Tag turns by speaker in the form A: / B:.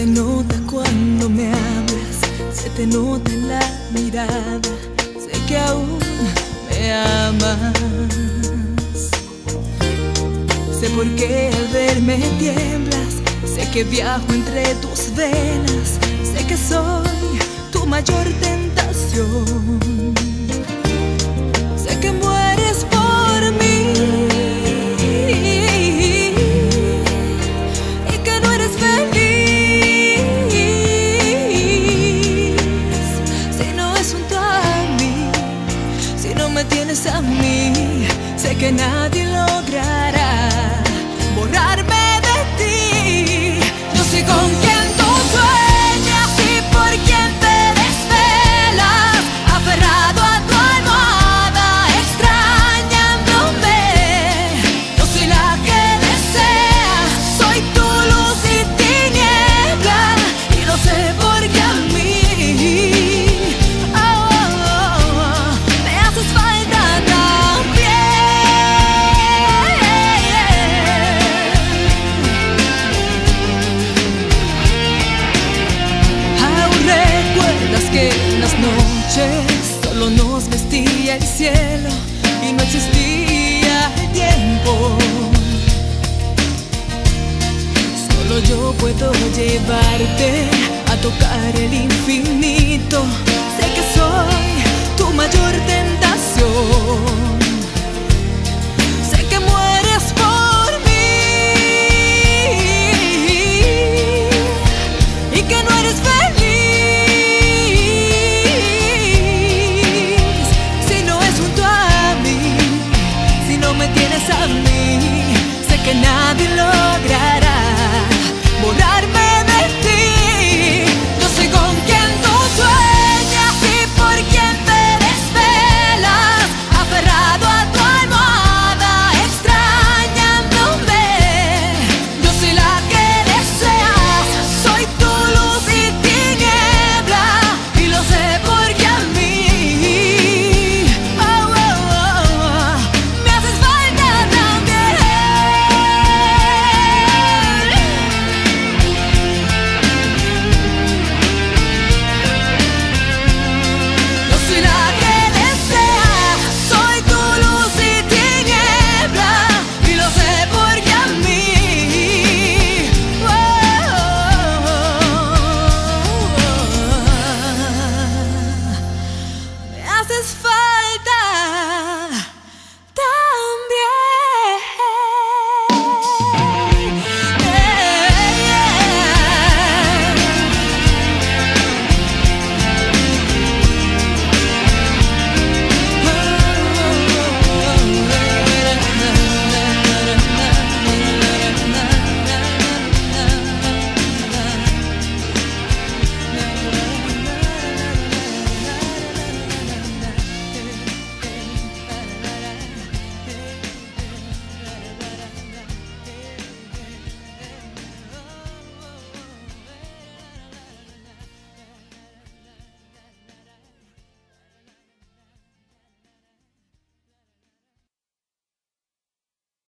A: te nota cuando me hablas, se te nota en la mirada, sé que aún me amas. Sé por qué al verme tiemblas, sé que viajo entre tus venas, sé que soy tu mayor tentación. Nadie logrará vestía el cielo y no existía el tiempo. Solo yo puedo llevarte a tocar el infinito